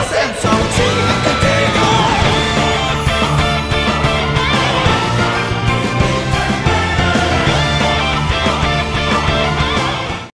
innocent soul.